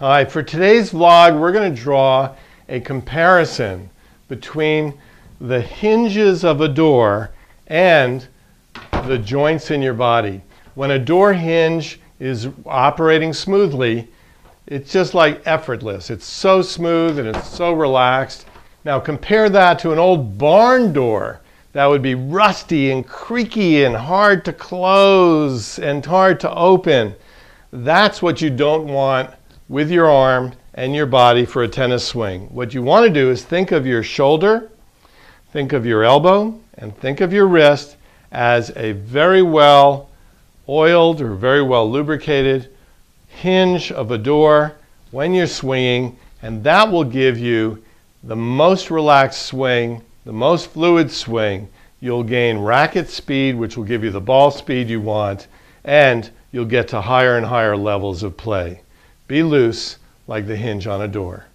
All right, for today's vlog, we're going to draw a comparison between the hinges of a door and the joints in your body. When a door hinge is operating smoothly, it's just like effortless. It's so smooth and it's so relaxed. Now compare that to an old barn door that would be rusty and creaky and hard to close and hard to open. That's what you don't want with your arm and your body for a tennis swing. What you want to do is think of your shoulder, think of your elbow, and think of your wrist as a very well oiled or very well lubricated hinge of a door when you're swinging, and that will give you the most relaxed swing, the most fluid swing. You'll gain racket speed, which will give you the ball speed you want, and you'll get to higher and higher levels of play. Be loose like the hinge on a door.